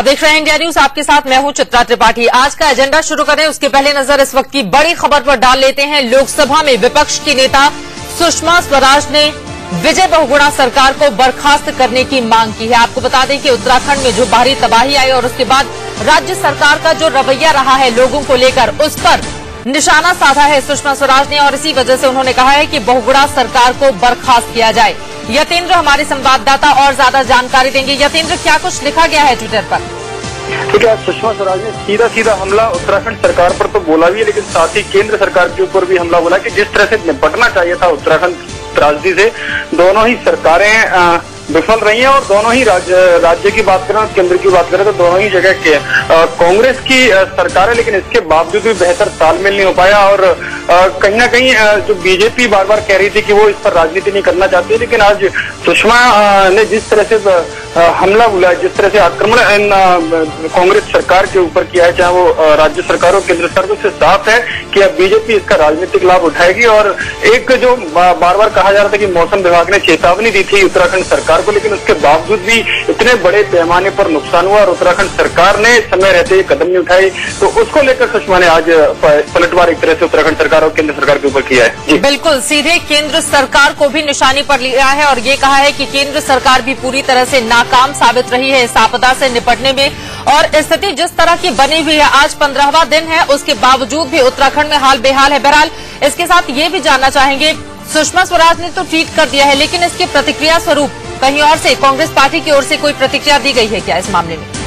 आप देख रहे हैं इंडिया न्यूज़, आपके साथ मैं हूँ चित्रा त्रिपाठी। आज का एजेंडा शुरू करें, उसके पहले नज़र इस वक्त की बड़ी खबर पर डाल लेते हैं। लोकसभा में विपक्ष की नेता सुषमा स्वराज ने विजय बहुगुणा सरकार को बर्खास्त करने की मांग की है। आपको बता दें कि उत्तराखंड में जो भारी तबाही आई और उसके बाद राज्य सरकार का जो रवैया रहा है लोगों को लेकर, उस पर निशाना साधा है सुषमा स्वराज ने और इसी वजह से उन्होंने कहा है कि बहुगुणा सरकार को बर्खास्त किया जाए। यतेंद्र हमारे संवाददाता और ज़्यादा जानकारी देंगे। यतेंद्र, क्या कुछ लिखा गया है ट्विटर पर? ठीक है, सुषमा स्वराज ने सीधा सीधा हमला उत्तराखंड सरकार पर तो बोला भी है, लेकिन साथ ही केंद्र सरकार के ऊपर भी हमला बोला कि जिस तरह से निपटना चाहिए था उत्तराखंड त्रासदी से, दोनों ही सरकारें विफल रही है और दोनों ही राज्य राज्य की बात करें और केंद्र की बात करें तो दोनों ही जगह के कांग्रेस की सरकार है, लेकिन इसके बावजूद भी बेहतर तालमेल नहीं हो पाया और कहीं ना कहीं जो बीजेपी बार बार कह रही थी कि वो इस पर राजनीति नहीं करना चाहती लेकिन आज सुषमा ने जिस तरह से हमला बुलाया जिस तरह से आक्रमण कांग्रेस सरकार के ऊपर किया है, चाहे वो राज्य सरकार हो, केंद्र सरकार उससे साफ़ है कि अब बीजेपी इसका राजनीतिक लाभ उठाएगी और एक जो बार बार कहा जा रहा था कि मौसम विभाग ने चेतावनी दी थी, उत्तराखंड सरकार को, लेकिन उसके बावजूद भी इतने बड़े पैमाने पर नुकसान हुआ और उत्तराखंड सरकार ने समय रहते ये कदम नहीं उठाए। तो उसको लेकर सुषमा ने आज पलटवार एक तरह से उत्तराखंड सरकार और केंद्र सरकार के ऊपर किया है। बिल्कुल, सीधे केंद्र सरकार को भी निशानी पर लिया है और ये कहा है कि केंद्र सरकार भी पूरी तरह से नाकाम साबित रही है इस आपदा से निपटने में। और स्थिति जिस तरह की बनी हुई है, आज पंद्रहवा दिन है, उसके बावजूद भी उत्तराखंड में हाल बेहाल है। बहरहाल, इसके साथ ये भी जानना चाहेंगे, सुषमा स्वराज ने तो ट्वीट कर दिया है, लेकिन इसके प्रतिक्रिया स्वरूप कहीं और से कांग्रेस पार्टी की ओर से कोई प्रतिक्रिया दी गई है क्या इस मामले में?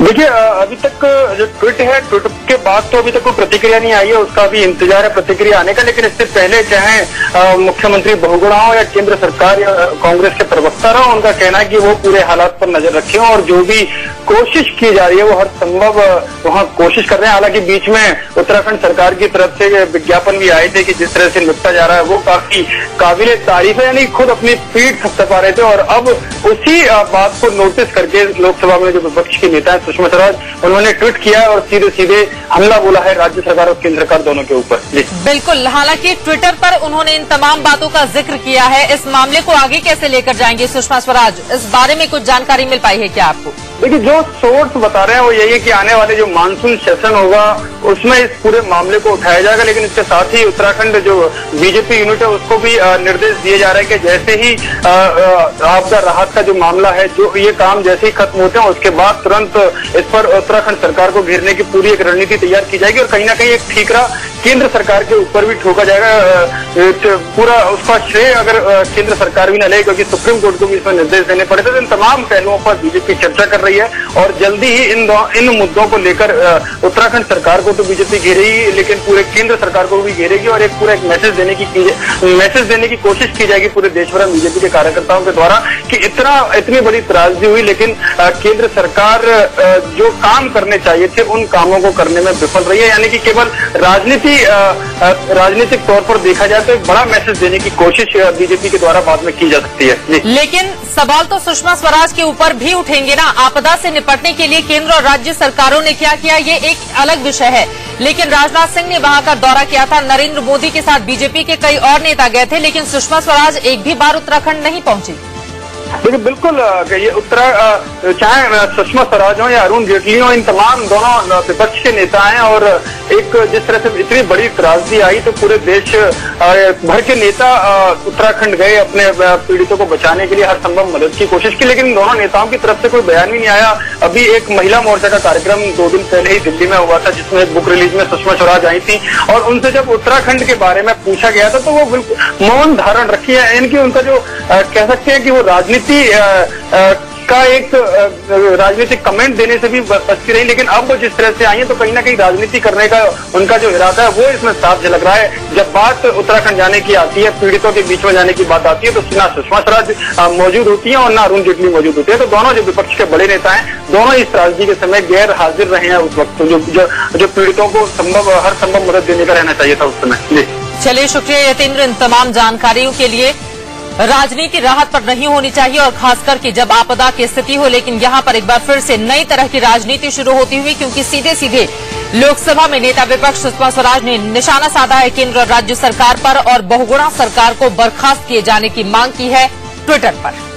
देखिए अभी तक जो ट्वीट है, ट्वीट के बाद तो अभी तक कोई प्रतिक्रिया नहीं आई है, उसका भी इंतज़ार है प्रतिक्रिया आने का, लेकिन इससे पहले चाहे मुख्यमंत्री बहुगुणा हो या केंद्र सरकार या कांग्रेस के प्रवक्ता रहो, उनका कहना है कि वो पूरे हालात पर नज़र रखे और जो भी कोशिश की जा रही है, वो हर संभव वहाँ कोशिश कर रहे हैं। हालाँकि बीच में उत्तराखंड सरकार की तरफ़ से विज्ञापन भी आए थे कि जिस तरह से निपटा जा रहा है, वो काफ़ी काबिल तारीफ़ है, यानी खुद अपनी पीठ थपथपा रहे थे और अब उसी बात को नोटिस करके लोकसभा में जो विपक्ष के नेता है सुषमा स्वराज, उन्होंने ट्वीट किया और सीधे सीधे हमला बोला है राज्य सरकार और केंद्र सरकार दोनों के ऊपर। बिल्कुल, हालाँकि ट्विटर पर उन्होंने इन तमाम बातों का ज़िक्र किया है। इस मामले को आगे कैसे लेकर जाएँगे सुषमा स्वराज? इस बारे में कुछ जानकारी मिल पाई है क्या आपको? देखिए, जो सोर्स बता रहे हैं, वो यही है कि आने वाले जो मानसून सेशन होगा, उसमें इस पूरे मामले को उठाया जाएगा, लेकिन इसके साथ ही उत्तराखंड जो बीजेपी यूनिट है, उसको भी निर्देश दिए जा रहे हैं कि जैसे ही आपदा राहत का जो मामला है, जो ये काम जैसे ही खत्म होते हैं, उसके बाद तुरंत इस पर उत्तराखंड सरकार को घेरने की पूरी एक रणनीति तैयार की जाएगी और कहीं ना कहीं एक ठीकरा केंद्र सरकार के ऊपर भी ठोका जाएगा पूरा उसका श्रेय अगर केंद्र सरकार भी न ले, क्योंकि सुप्रीम कोर्ट को भी इसमें निर्देश देने पड़े थे। तो इन तमाम पहलुओं पर बीजेपी चर्चा कर रही है। और जल्दी ही इन इन मुद्दों को लेकर उत्तराखंड सरकार को तो बीजेपी घेरेगी, लेकिन पूरे केंद्र सरकार को भी घेरेगी और एक पूरा एक मैसेज देने की मैसेज देने की कोशिश की जाएगी पूरे देश भर में बीजेपी के कार्यकर्ताओं के द्वारा कि इतना, इतनी बड़ी त्रासदी हुई, लेकिन केंद्र सरकार जो काम करने चाहिए थे, उन कामों को करने में विफल रही है। यानी कि केवल राजनीति राजनीतिक तौर पर देखा जाए तो एक बड़ा मैसेज देने की कोशिश बीजेपी के द्वारा बाद में की जा सकती है। लेकिन सवाल तो सुषमा स्वराज के ऊपर भी उठेंगे ना। आपदा से निपटने के लिए केंद्र और राज्य सरकारों ने क्या किया, ये एक अलग विषय है। लेकिन राजनाथ सिंह ने वहाँ का दौरा किया था। नरेंद्र मोदी के साथ बीजेपी के कई और नेता गए थे, लेकिन सुषमा स्वराज एक भी बार उत्तराखंड नहीं पहुँची। देखिए बिल्कुल ये उत्तरा चाहे सुषमा स्वराज हो या अरुण जेटली हो, इन तमाम दोनों विपक्ष के नेता हैं और एक जिस तरह से इतनी बड़ी त्रासदी आई तो पूरे देश भर के नेता उत्तराखंड गए अपने पीड़ितों को बचाने के लिए हर संभव मदद की कोशिश की, लेकिन दोनों नेताओं की तरफ़ से कोई बयान भी नहीं आया। अभी एक महिला मोर्चा का कार्यक्रम दो दिन पहले ही दिल्ली में हुआ था, जिसमें एक बुक रिलीज़ में सुषमा स्वराज आई थी, और उनसे जब उत्तराखंड के बारे में पूछा गया था तो वो बिल्कुल मौन धारण रखी है। इनकी उनका जो कह सकते हैं कि वो राजनीति राजनीति का एक राजनीतिक कमेंट देने से भी बचती रही लेकिन अब वो जिस तरह से आई है तो कहीं ना कहीं राजनीति करने का उनका जो इरादा है वो इसमें साफ़ झलक रहा है। जब बात उत्तराखंड जाने की आती है पीड़ितों के बीच में जाने की बात आती है तो ना सुषमा स्वराज मौजूद होती है और ना अरुण जेटली मौजूद होती है। तो दोनों जो विपक्ष के बड़े नेता हैं दोनों इस त्रासदी के समय गैर हाजिर रहे हैं उस वक्त। जो जो, जो पीड़ितों को संभव हर संभव मदद देने का रहना चाहिए था उस समय। चलिए शुक्रिया यतेंद्र इन तमाम जानकारियों के लिए। राजनीति राहत पर नहीं होनी चाहिए और खास करके जब आपदा की स्थिति हो, लेकिन यहाँ पर एक बार फिर से नई तरह की राजनीति शुरू होती हुई, क्योंकि सीधे सीधे लोकसभा में नेता विपक्ष सुषमा स्वराज ने निशाना साधा है केंद्र और राज्य सरकार पर और बहुगुणा सरकार को बर्खास्त किए जाने की मांग की है ट्विटर पर।